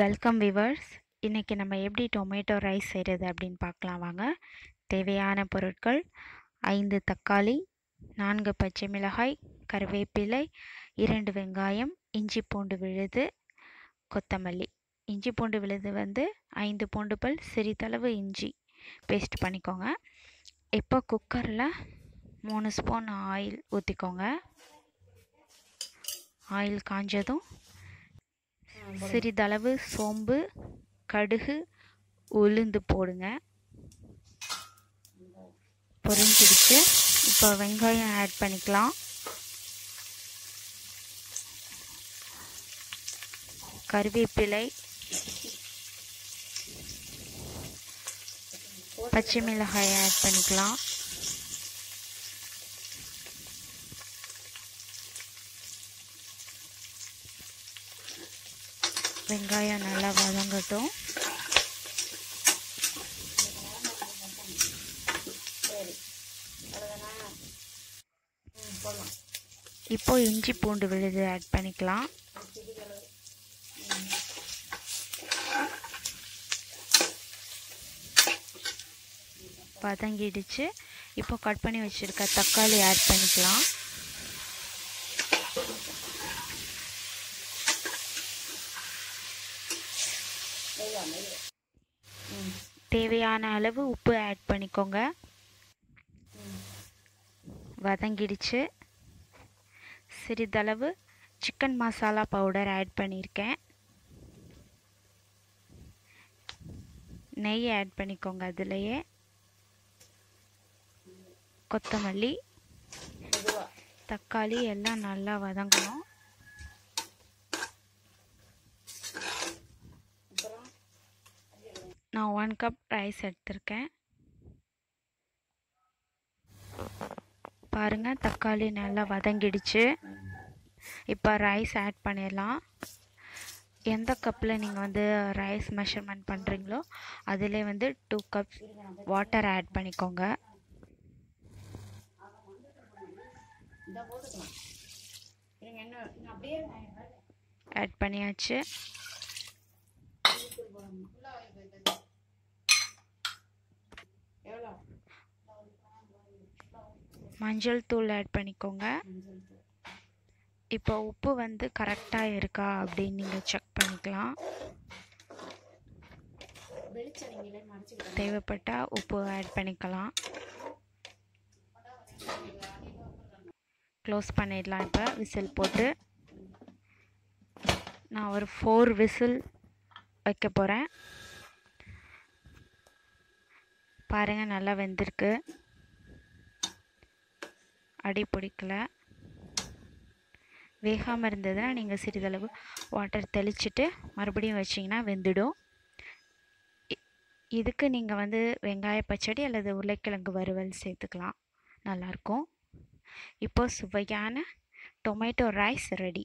Welcome viewers இன்றைக்கி நம்ம எப்படி டொமேட்டோ ரைஸ் செய்கிறது அப்படின்னு பார்க்கலாம் வாங்க. தேவையான பொருட்கள் ஐந்து தக்காளி நான்கு பச்சை மிளகாய் கருவேப்பிலை இரண்டு வெங்காயம் இஞ்சி பூண்டு விழுது கொத்தமல்லி. இஞ்சி பூண்டு விழுது வந்து ஐந்து பூண்டு பல் சிறிதளவு இஞ்சி பேஸ்ட் பண்ணிக்கோங்க. இப்போ குக்கரில் மூணு ஸ்பூன் ஆயில் ஊற்றிக்கோங்க ஆயில் காஞ்சதும் சிறிதளவு சோம்பு கடுகு உளுந்து போடுங்க. பொரிஞ்சிடுச்சு. இப்போ வெங்காயம் ஆட் பண்ணிக்கலாம். கருவேப்பிலை பச்சை மிளகாய் ஆட் பண்ணிக்கலாம். வெங்காயம் நல்லா வதங்கட்டும். இப்போ இஞ்சி பூண்டு விழுது ஆட் பண்ணிக்கலாம். வதங்கிடுச்சு. இப்போ கட் பண்ணி வச்சுருக்க தக்காளி ஆட் பண்ணிக்கலாம். தேவையான அளவு உப்பு ஆட் பண்ணிக்கோங்க. வதங்கிடுச்சு. சிறிதளவு சிக்கன் மசாலா பவுடர் ஆட் பண்ணியிருக்கேன் நெய் ஆட் பண்ணிக்கோங்க அதுலேயே. கொத்தமல்லி தக்காளி எல்லாம் நல்லா வதங்கணும். நான் ஒன் கப் ரைஸ் எடுத்திருக்கேன். பாருங்கள் தக்காளி நல்லா வதங்கிடுச்சு. இப்போ ரைஸ் ஆட் பண்ணிடலாம். எந்த கப்பில் நீங்கள் வந்து ரைஸ் மெஷர்மெண்ட் பண்ணுறீங்களோ அதிலே வந்து டூ கப் வாட்டர் ஆட் பண்ணிக்கோங்க. ஆட் பண்ணியாச்சு. மஞ்சள் தூள் ஆட் பண்ணிக்கோங்க. இப்போ உப்பு வந்து கரெக்டாக இருக்கா அப்படின்னு நீங்கள் செக் பண்ணிக்கலாம். தேவைப்பட்டால் உப்பு ஆட் பண்ணிக்கலாம். க்ளோஸ் பண்ணிடலாம் இப்போ விசில் போட்டு. நான் ஒரு ஃபோர் விசில் வைக்க போகிறேன் பாருங்கள் நல்லா வெந்திருக்கு. அடி பிடிக்கல. வேகாமல் இருந்ததுன்னா நீங்கள் சிறிதளவு வாட்டர் தெளிச்சுட்டு மறுபடியும் வச்சிங்கன்னா வெந்துடும். இதுக்கு நீங்கள் வந்து வெங்காய பச்சடி அல்லது உருளைக்கிழங்கு வறுவல் சேர்த்துக்கலாம். நல்லாயிருக்கும் இப்போது சுவையான டொமேட்டோ ரைஸ் ரெடி